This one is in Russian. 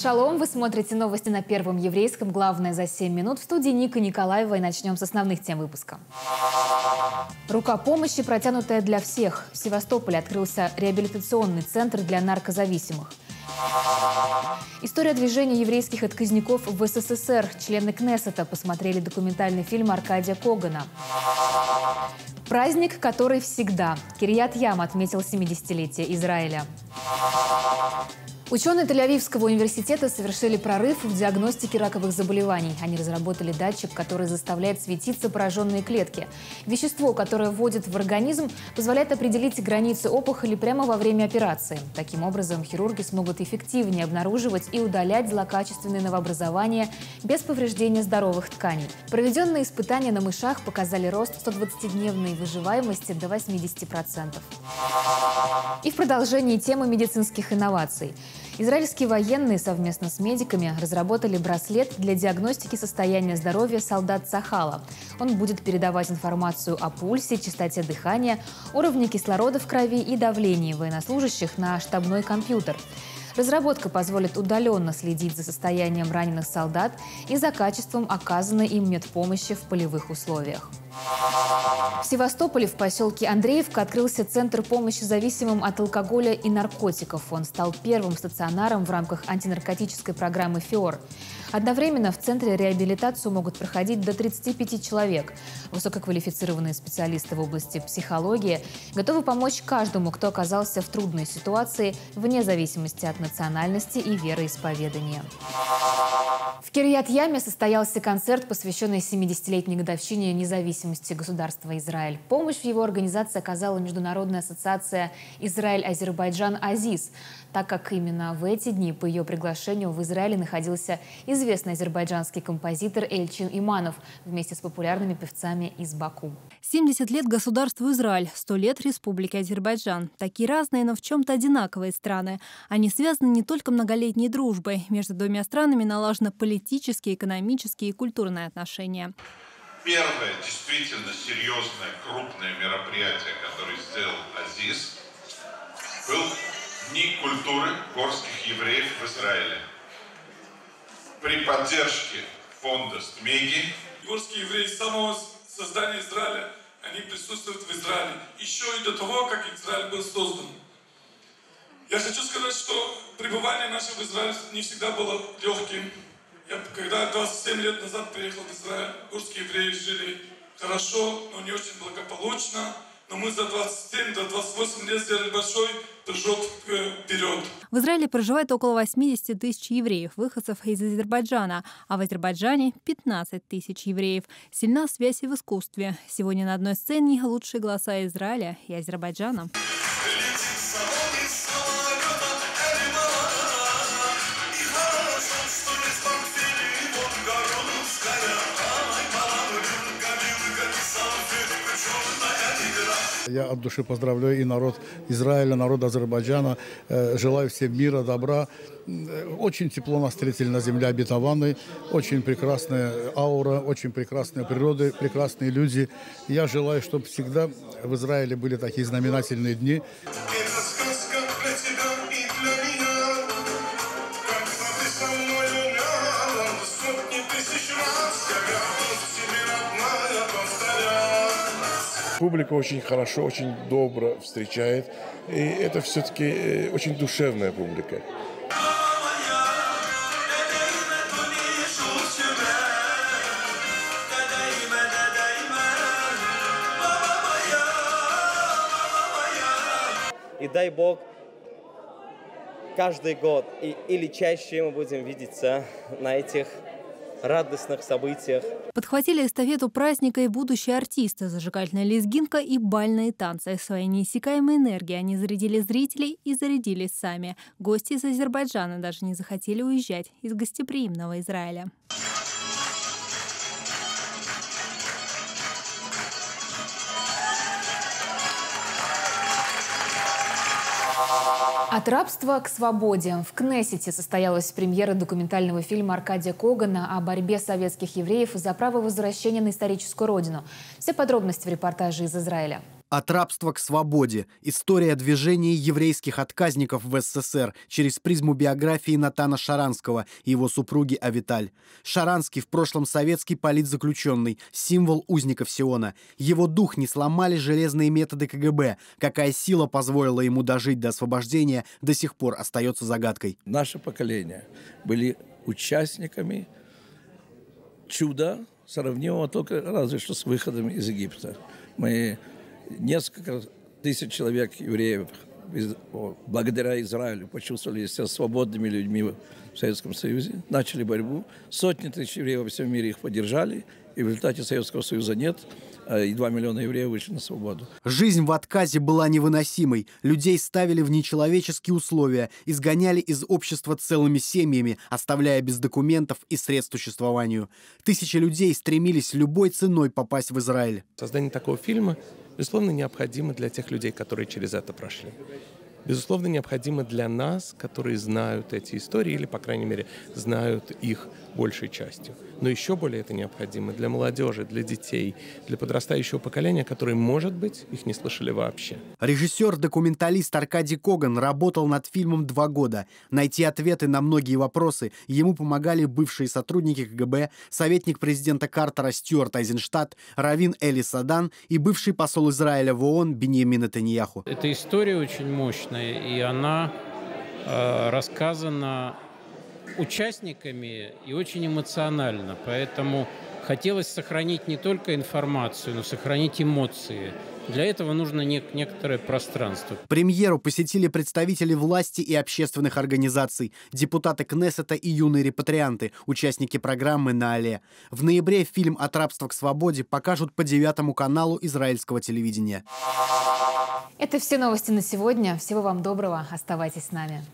Шалом, вы смотрите новости на Первом Еврейском. Главное за 7 минут. В студии Ника Николаева и начнем с основных тем выпуска. Рука помощи, протянутая для всех. В Севастополе открылся реабилитационный центр для наркозависимых. История движения еврейских отказников в СССР. Члены Кнессета посмотрели документальный фильм Аркадия Когана. Праздник, который всегда. Кирьят Ям отметил 70-летие Израиля. Ученые Тель-Авивского университета совершили прорыв в диагностике раковых заболеваний. Они разработали датчик, который заставляет светиться пораженные клетки. Вещество, которое вводит в организм, позволяет определить границы опухоли прямо во время операции. Таким образом, хирурги смогут эффективнее обнаруживать и удалять злокачественные новообразования без повреждения здоровых тканей. Проведенные испытания на мышах показали рост 120-дневной выживаемости до 80%. И в продолжении темы медицинских инноваций – Израильские военные совместно с медиками разработали браслет для диагностики состояния здоровья солдат Сахала. Он будет передавать информацию о пульсе, частоте дыхания, уровне кислорода в крови и давлении военнослужащих на штабной компьютер. Разработка позволит удаленно следить за состоянием раненых солдат и за качеством оказанной им медпомощи в полевых условиях. В Севастополе в поселке Андреевка открылся Центр помощи зависимым от алкоголя и наркотиков. Он стал первым стационаром в рамках антинаркотической программы «ФИОР». Одновременно в центре реабилитацию могут проходить до 35 человек. Высококвалифицированные специалисты в области психологии готовы помочь каждому, кто оказался в трудной ситуации, вне зависимости от национальности и вероисповедания. В Кирьят-Яме состоялся концерт, посвященный 70-летней годовщине независимости государства Израиль. Помощь в его организации оказала Международная ассоциация Израиль-Азербайджан-Азиз, так как именно в эти дни по ее приглашению в Израиле находился известный азербайджанский композитор Эльчин Иманов вместе с популярными певцами из Баку. 70 лет государству Израиль, 100 лет Республике Азербайджан. Такие разные, но в чем-то одинаковые страны. Они связаны не только многолетней дружбой. Между двумя странами налажены политические, экономические и культурные отношения. Первое действительно серьезное, крупное мероприятие, которое сделал Азиз, был Дни культуры горских евреев в Израиле. При поддержке фонда «Стмеги» горские евреи с самого создания Израиля, они присутствуют в Израиле. Еще и до того, как Израиль был создан. Я хочу сказать, что пребывание наше в Израиле не всегда было легким. Я, когда 27 лет назад приехал в Израиль, горские евреи жили хорошо, но не очень благополучно но мы за 27, до 28 лет сделали большой прыжок вперед. В Израиле проживает около 80 тысяч евреев, выходцев из Азербайджана, а в Азербайджане 15 тысяч евреев. Сильна связь и в искусстве. Сегодня на одной сцене лучшие голоса Израиля и Азербайджана. Я от души поздравляю и народ Израиля, народ Азербайджана. Э, желаю всем мира, добра. Э, очень тепло нас встретили на земле обетованной. Очень прекрасная аура, очень прекрасная природа, прекрасные люди. Я желаю, чтобы всегда в Израиле были такие знаменательные дни. Публика очень хорошо, очень добро встречает. И это все-таки э, очень душевная публика. И дай Бог, каждый год и, или чаще мы будем видеться на этих радостных событиях. Подхватили эстафету праздника и будущие артисты, зажигательная лезгинка и бальные танцы. Своей неиссякаемой энергией они зарядили зрителей и зарядились сами. Гости из Азербайджана даже не захотели уезжать из гостеприимного Израиля. От рабства к свободе. В Кнессете состоялась премьера документального фильма Аркадия Когана о борьбе советских евреев за право возвращения на историческую родину. Все подробности в репортаже из Израиля. От рабства к свободе. История движения еврейских отказников в СССР через призму биографии Натана Шаранского и его супруги Авиталь. Шаранский в прошлом советский политзаключенный, символ узников Сиона. Его дух не сломали железные методы КГБ. Какая сила позволила ему дожить до освобождения, до сих пор остается загадкой. Наше поколение были участниками чуда, сравнимого только разве что с выходом из Египта. Мы несколько тысяч человек евреев благодаря Израилю почувствовали себя свободными людьми в Советском Союзе, начали борьбу. Сотни тысяч евреев во всем мире их поддержали, и в результате Советского Союза нет, а и 2 миллиона евреев вышли на свободу. Жизнь в отказе была невыносимой. Людей ставили в нечеловеческие условия, изгоняли из общества целыми семьями, оставляя без документов и средств существованию. Тысячи людей стремились любой ценой попасть в Израиль. Создание такого фильма безусловно, необходимо для тех людей, которые через это прошли. Безусловно, необходимо для нас, которые знают эти истории, или, по крайней мере, знают их большей частью. Но еще более это необходимо для молодежи, для детей, для подрастающего поколения, которые, может быть, их не слышали вообще. Режиссер-документалист Аркадий Коган работал над фильмом два года. Найти ответы на многие вопросы ему помогали бывшие сотрудники КГБ, советник президента Картера Стюарт Айзенштадт, Равин Эли Садан и бывший посол Израиля в ООН Беньямин Нетаньяху. Эта история очень мощная, и она э, рассказана участниками и очень эмоционально. Поэтому хотелось сохранить не только информацию, но сохранить эмоции. Для этого нужно нек- некоторое пространство. Премьеру посетили представители власти и общественных организаций, депутаты Кнессета и юные репатрианты, участники программы на Алле. В ноябре фильм «От рабства к свободе» покажут по девятому каналу израильского телевидения. Это все новости на сегодня. Всего вам доброго. Оставайтесь с нами.